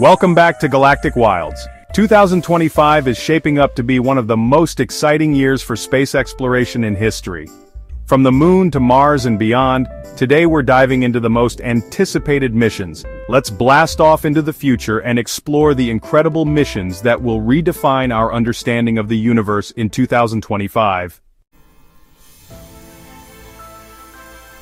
Welcome back to Galactic Wilds. 2025 is shaping up to be one of the most exciting years for space exploration in history. From the moon to Mars and beyond, today we're diving into the most anticipated missions. Let's blast off into the future and explore the incredible missions that will redefine our understanding of the universe in 2025.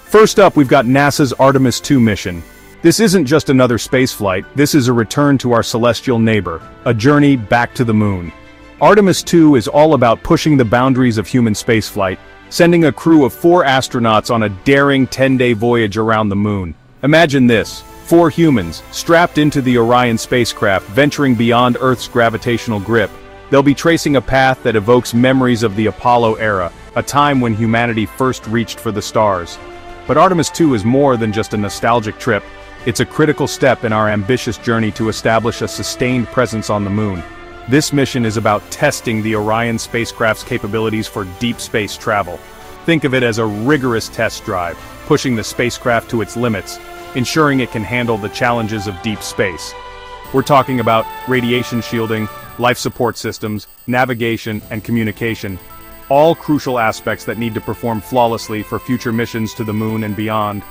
First up we've got NASA's Artemis 2 mission. This isn't just another spaceflight, this is a return to our celestial neighbor, a journey back to the moon. Artemis 2 is all about pushing the boundaries of human spaceflight, sending a crew of four astronauts on a daring 10-day voyage around the moon. Imagine this, four humans, strapped into the Orion spacecraft venturing beyond Earth's gravitational grip. They'll be tracing a path that evokes memories of the Apollo era, a time when humanity first reached for the stars. But Artemis 2 is more than just a nostalgic trip, it's a critical step in our ambitious journey to establish a sustained presence on the moon. This mission is about testing the Orion spacecraft's capabilities for deep space travel. Think of it as a rigorous test drive, pushing the spacecraft to its limits, ensuring it can handle the challenges of deep space. We're talking about radiation shielding, life support systems, navigation, and communication, all crucial aspects that need to perform flawlessly for future missions to the moon and beyond.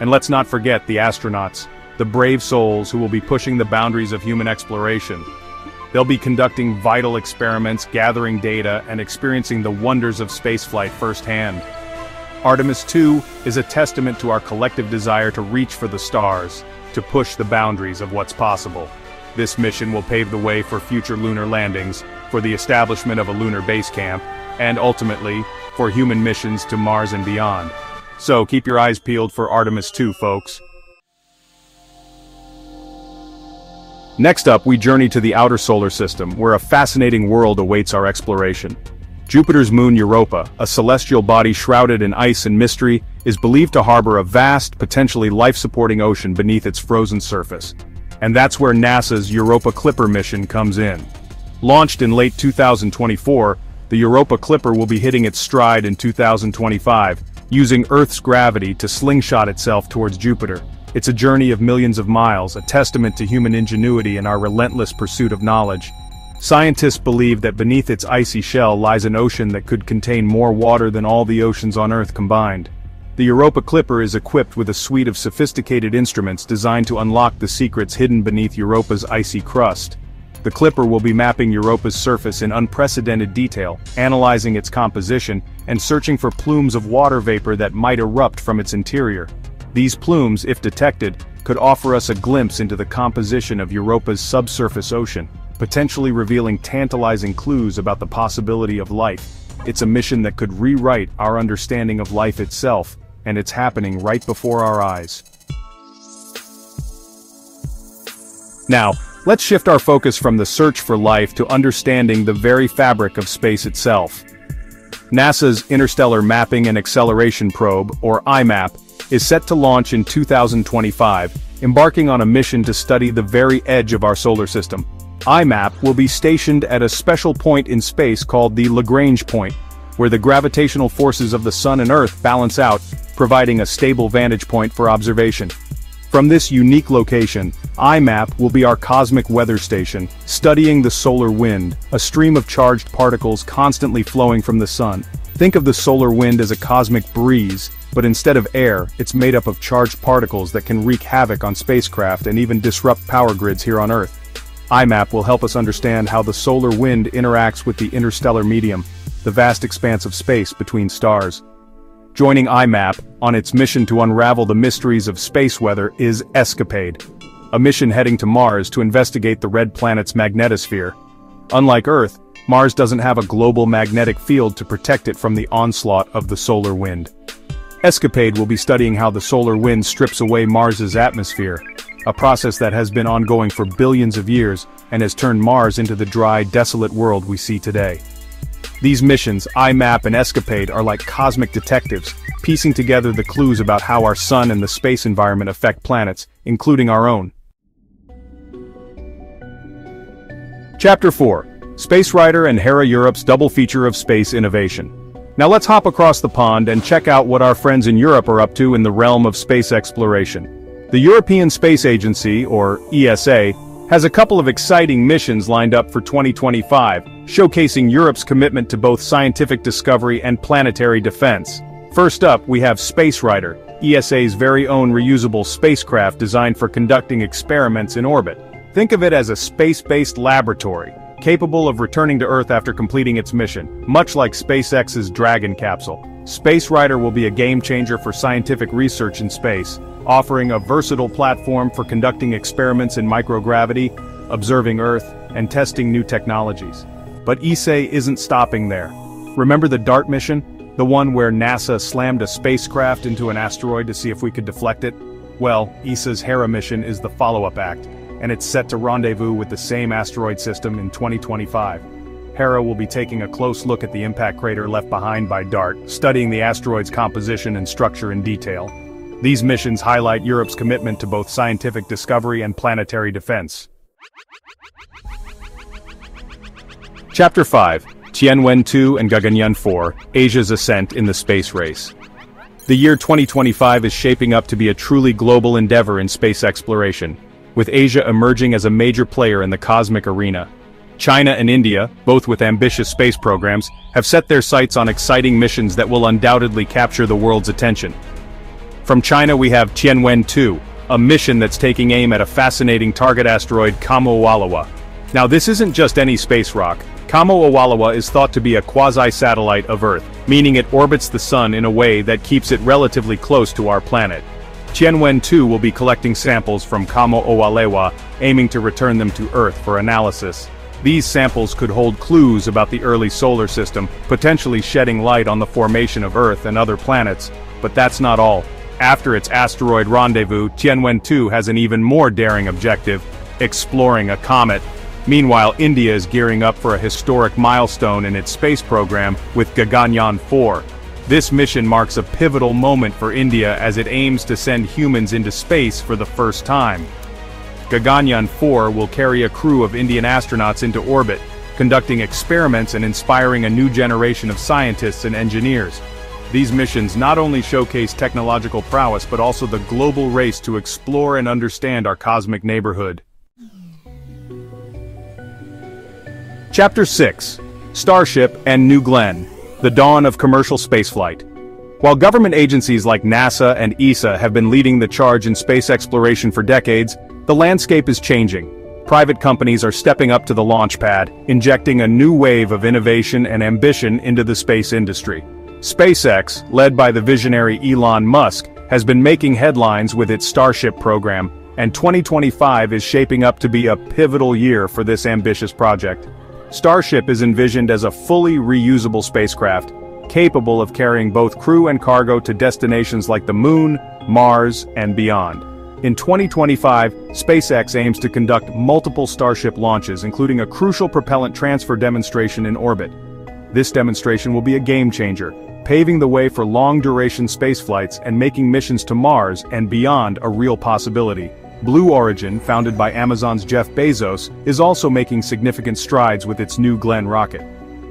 And let's not forget the astronauts, the brave souls who will be pushing the boundaries of human exploration. They'll be conducting vital experiments, gathering data, and experiencing the wonders of spaceflight firsthand. Artemis 2 is a testament to our collective desire to reach for the stars, to push the boundaries of what's possible. This mission will pave the way for future lunar landings, for the establishment of a lunar base camp, and ultimately, for human missions to Mars and beyond. So keep your eyes peeled for Artemis 2, folks. Next up, we journey to the outer solar system, where a fascinating world awaits our exploration. Jupiter's moon Europa, a celestial body shrouded in ice and mystery, is believed to harbor a vast, potentially life-supporting ocean beneath its frozen surface. And that's where NASA's Europa Clipper mission comes in. Launched in late 2024, the Europa Clipper will be hitting its stride in 2025, using Earth's gravity to slingshot itself towards Jupiter. It's a journey of millions of miles, a testament to human ingenuity and our relentless pursuit of knowledge. Scientists believe that beneath its icy shell lies an ocean that could contain more water than all the oceans on Earth combined. The Europa Clipper is equipped with a suite of sophisticated instruments designed to unlock the secrets hidden beneath Europa's icy crust. The Clipper will be mapping Europa's surface in unprecedented detail, analyzing its composition, and searching for plumes of water vapor that might erupt from its interior. These plumes, if detected, could offer us a glimpse into the composition of Europa's subsurface ocean, potentially revealing tantalizing clues about the possibility of life. It's a mission that could rewrite our understanding of life itself, and it's happening right before our eyes. Now, let's shift our focus from the search for life to understanding the very fabric of space itself. NASA's Interstellar Mapping and Acceleration Probe, or IMAP, is set to launch in 2025, embarking on a mission to study the very edge of our solar system. IMAP will be stationed at a special point in space called the Lagrange point, where the gravitational forces of the Sun and Earth balance out, providing a stable vantage point for observation. From this unique location, IMAP will be our cosmic weather station, studying the solar wind, a stream of charged particles constantly flowing from the sun. Think of the solar wind as a cosmic breeze, but instead of air, it's made up of charged particles that can wreak havoc on spacecraft and even disrupt power grids here on Earth. IMAP will help us understand how the solar wind interacts with the interstellar medium, the vast expanse of space between stars. Joining IMAP, on its mission to unravel the mysteries of space weather is ESCAPADE, a mission heading to Mars to investigate the red planet's magnetosphere. Unlike Earth, Mars doesn't have a global magnetic field to protect it from the onslaught of the solar wind. ESCAPADE will be studying how the solar wind strips away Mars's atmosphere, a process that has been ongoing for billions of years and has turned Mars into the dry, desolate world we see today. These missions, IMAP and ESCAPADE are like cosmic detectives, piecing together the clues about how our sun and the space environment affect planets, including our own. Chapter 4. Space Rider and Hera Europe's double feature of space innovation. Now let's hop across the pond and check out what our friends in Europe are up to in the realm of space exploration. The European Space Agency, or ESA, has a couple of exciting missions lined up for 2025, showcasing Europe's commitment to both scientific discovery and planetary defense. First up, we have Space Rider, ESA's very own reusable spacecraft designed for conducting experiments in orbit. Think of it as a space-based laboratory, capable of returning to Earth after completing its mission, much like SpaceX's Dragon capsule. Space Rider will be a game-changer for scientific research in space, offering a versatile platform for conducting experiments in microgravity, observing Earth, and testing new technologies. But ESA isn't stopping there. Remember the DART mission? The one where NASA slammed a spacecraft into an asteroid to see if we could deflect it? Well, ESA's Hera mission is the follow-up act, and it's set to rendezvous with the same asteroid system in 2025. Hera will be taking a close look at the impact crater left behind by DART, studying the asteroid's composition and structure in detail. These missions highlight Europe's commitment to both scientific discovery and planetary defense. Chapter 5, Tianwen-2 and Gaganyaan-4, Asia's Ascent in the Space Race. The year 2025 is shaping up to be a truly global endeavor in space exploration, with Asia emerging as a major player in the cosmic arena. China and India, both with ambitious space programs, have set their sights on exciting missions that will undoubtedly capture the world's attention. From China we have Tianwen-2, a mission that's taking aim at a fascinating target asteroid Kamo'oalewa. Now this isn't just any space rock, Kamo'oalewa is thought to be a quasi-satellite of Earth, meaning it orbits the Sun in a way that keeps it relatively close to our planet. Tianwen-2 will be collecting samples from Kamo'oalewa, aiming to return them to Earth for analysis. These samples could hold clues about the early solar system, potentially shedding light on the formation of Earth and other planets, but that's not all. After its asteroid rendezvous, Tianwen-2 has an even more daring objective, exploring a comet. Meanwhile, India is gearing up for a historic milestone in its space program with Gaganyaan-4. This mission marks a pivotal moment for India as it aims to send humans into space for the first time. Gaganyaan 4 will carry a crew of Indian astronauts into orbit, conducting experiments and inspiring a new generation of scientists and engineers. These missions not only showcase technological prowess but also the global race to explore and understand our cosmic neighborhood. Chapter 6 Starship and New Glenn The Dawn of Commercial Spaceflight While government agencies like NASA and ESA have been leading the charge in space exploration for decades, the landscape is changing. Private companies are stepping up to the launch pad, injecting a new wave of innovation and ambition into the space industry. SpaceX, led by the visionary Elon Musk, has been making headlines with its Starship program, and 2025 is shaping up to be a pivotal year for this ambitious project. Starship is envisioned as a fully reusable spacecraft, capable of carrying both crew and cargo to destinations like the Moon, Mars, and beyond. In 2025, SpaceX aims to conduct multiple Starship launches including a crucial propellant transfer demonstration in orbit. This demonstration will be a game-changer, paving the way for long-duration spaceflights and making missions to Mars and beyond a real possibility. Blue Origin, founded by Amazon's Jeff Bezos, is also making significant strides with its New Glenn rocket.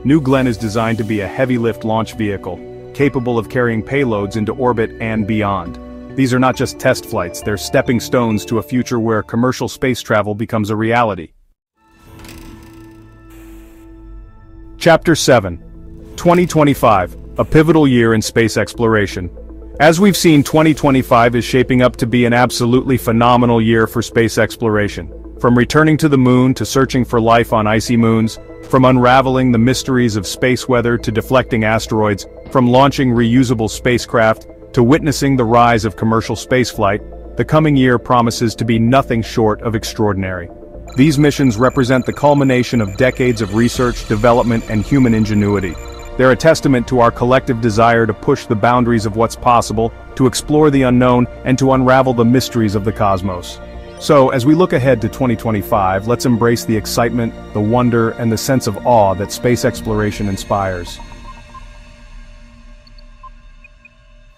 New Glenn is designed to be a heavy-lift launch vehicle, capable of carrying payloads into orbit and beyond. These are not just test flights, they're stepping stones to a future where commercial space travel becomes a reality. Chapter 7 2025, a pivotal year in space exploration. As we've seen 2025 is shaping up to be an absolutely phenomenal year for space exploration. From returning to the moon to searching for life on icy moons, from unraveling the mysteries of space weather to deflecting asteroids, from launching reusable spacecraft to witnessing the rise of commercial spaceflight, the coming year promises to be nothing short of extraordinary. These missions represent the culmination of decades of research, development, and human ingenuity. They're a testament to our collective desire to push the boundaries of what's possible, to explore the unknown, and to unravel the mysteries of the cosmos. So, as we look ahead to 2025, let's embrace the excitement, the wonder, and the sense of awe that space exploration inspires.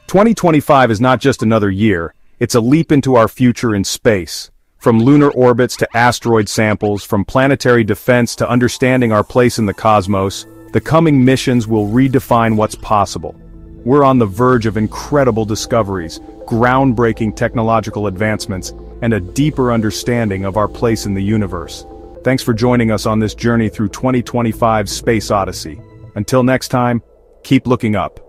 2025 is not just another year, it's a leap into our future in space. From lunar orbits to asteroid samples, from planetary defense to understanding our place in the cosmos, the coming missions will redefine what's possible. We're on the verge of incredible discoveries, groundbreaking technological advancements, and a deeper understanding of our place in the universe. Thanks for joining us on this journey through 2025's Space Odyssey. Until next time, keep looking up.